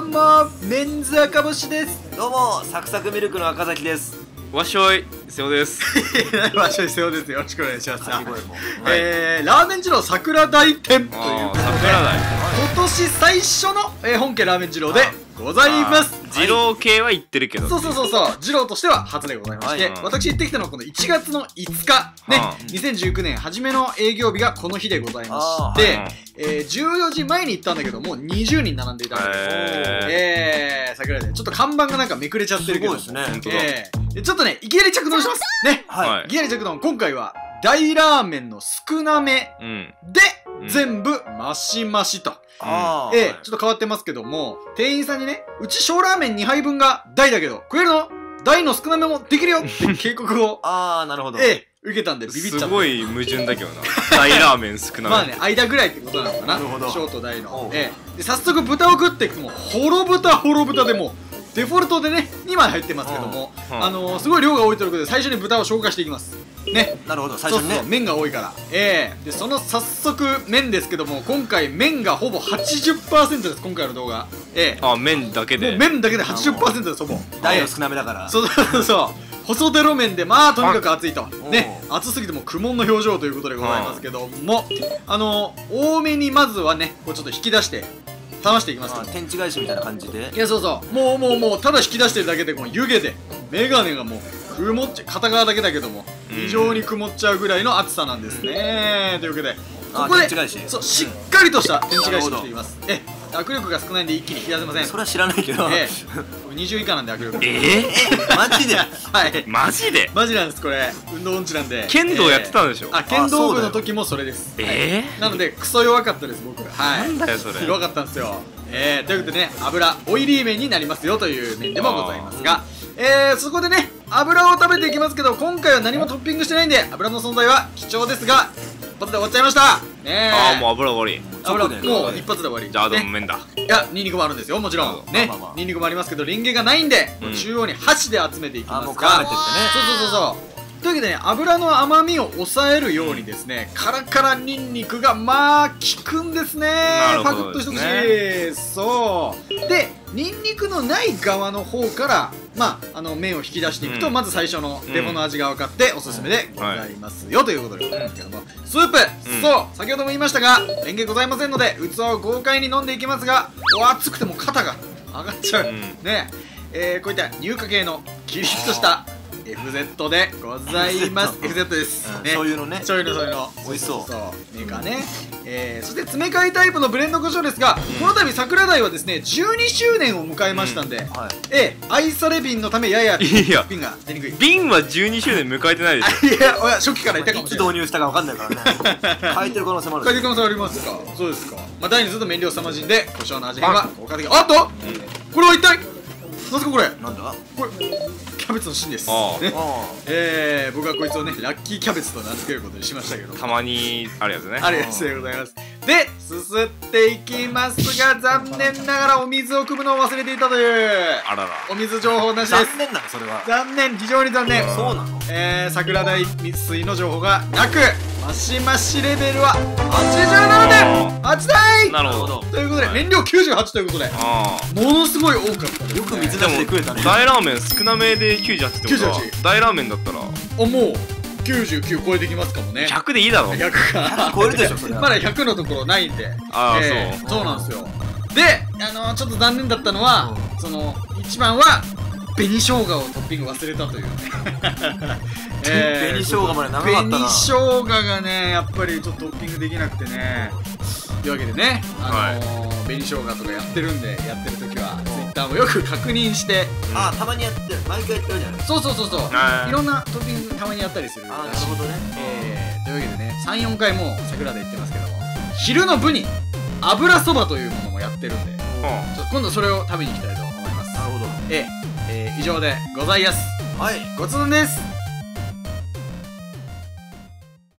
んもメンズ赤星です。どうもサクサクミルクの赤崎です。わっしょい瀬尾です。場所必要です。よろしくお願いします。掛け声もえー、ラーメン二郎桜大店ということで桜台今年最初の、えー本家ラーメン二郎でございます。二郎系は言ってるけどそうそうそうそう。二郎としては初でございまして、はい。私行ってきたのはこの1月の5日。ね、はあ2019年初めの営業日がこの日でございまして、あえー14時前に行ったんだけどもう20人並んでいたので、へえー、桜でちょっと看板がなんかめくれちゃってるけど。すごいですねえーでちょっとねいきなり着丼します。ね。はい、はい。いきなり着丼今回は大ラーメンの少なめうん。で、うん全部マシマシと、ああ、えー、ちょっと変わってますけども店員さんにねうち小ラーメン2杯分が大だけど食えるの？大の少なめもできるよって 警告をああなるほど、ええ受けたんでビビっちゃったすごい矛盾だけどな。大ラーメン少なめ。まあね間ぐらいってことなのかな。なるほど。小と大の。ええ。で早速豚を食っていくともうほろ豚ほろ豚でもうデフォルトでね2枚入ってますけども、うんあのー、すごい量が多いということで最初に豚を消化していきます。ね。なるほど最初にね。麺が多いから。ええ。でその早速麺ですけども今回麺がほぼ80%です今回の動画。ええ。あ麺だけもうで麺だけで80%ですほぼ。大の少なめだから、そうそうそう。細テロ麺でまあとにかく熱いと。おね熱すぎても苦悶の表情ということでございますけども。あの多めにまずはねこうちょっと引き出して冷ましていきます。まあ、天地返しみたいな感じで。いやそうそう。もうもうもうただ引き出してるだけでこの湯気でメガネがもう曇っちゃ片側だけだけどもうん。非常に曇っちゃうぐらいの暑さなんですね。というわけであここでそうしっかりとした天地返しをしています。え握力が少ないんで一気に引き出せません。それは知らないけど、ええ。20以下なんで握力。え マジで？はい。ー、マジで？マジなんですこれ。運動音痴なんで。剣道やってたんでしょ、えーあ剣道部の時もそれです。えはい。なのでクソ弱かったです僕ら。はないんだよそれ。弱かったんですよ。えー、ということでね油オイリー麺になりますよという麺でもございますが。えー、そこでね油を食べていきますけど今回は何もトッピングしてないんで油の存在は貴重ですが一発で終わっちゃいました。ねえ。ああもう油終わり油もう一発で終わり。じゃあでもね麺だいやニンニクもあるんですよ。もちろん。ね。ニンニクもありますけどレンゲがないんで、うん。中央に箸で集めていきますが。絡めてってね。そうそうそうそう。というわけでね油の甘みを抑えるようにですねカラカラニンニクがまあ効くんですね。パクッと一ね口。そう。でニンニクのない側の方からまああの麺を引き出していくと、うん。まず最初のデフォの味が分かっておすすめでございますよ、ということでございますけども、スープ、うん。そう先ほども言いましたがレンゲございませんので器を豪快に飲んでいきますがお熱くても肩が上がっちゃう、うん。ね。えー、こういった乳化系のキリッとした FZ でございます。FZ です、うんね。そういうのね。醤油のそういうの。美味しそう。メーカーね、えー、そして詰め替えタイプのブレンド胡椒ですが、この度桜台はですね12周年を迎えましたんで、はい。えー、愛され瓶のためややいやピンが出にくい。瓶は12周年迎えてないでしょ いや初期からいたかいつもしれない。導入したか分かんないからね。変えてる可能性もある書いてる可能性ありますか？そうですか。まあ第二ずっと麺量凄まじいんで胡椒の味変は効果的。あっと、これは一体？何すかこれ。なんだ？あこれ。キャベツの芯です。ねあ。えー、僕はこいつをねラッキーキャベツと名付けることにしましたけど。たまにあるやつね。ありがとうございます。ですすっていきますが残念ながらお水を汲むのを忘れていたという。あらら。お水情報なしです。残念なのそれは。残念非常に残念。そうなの。えー、桜台水の情報がなくマシマシレベルは87.8台。なるほど。ということで、はい。燃料98ということであものすごい多かった。よく水あ出して食えたね。大ラーメン少なめで98ってことは98大ラーメンだったら。おもう99超えてきますかもね。100でいいだろ。100か。超えるでしょそれは。まだ100のところないんで。ああーそう。なんですよ。であのーちょっと残念だったのは、その一番は紅生姜をトッピング忘れたという。紅生姜まで長かったな。紅生姜がねやっぱりちょっとトッピングできなくてね。というわけでねあのー紅生姜とかやってるんでやってる時はツイッターもよく確認して。あたまにやってる毎回やってるじゃないそうそうそうそう。はい。いろんなトッピングたまにやったりするあなるほどね。えー、というわけでね34回もう桜で言ってますけども昼の部に油そばというものもやってるんで。うん。ちょっと今度それを食べに行きたいと思います。なるほど。えー、えー以上でございます。はい。ごちそうさまです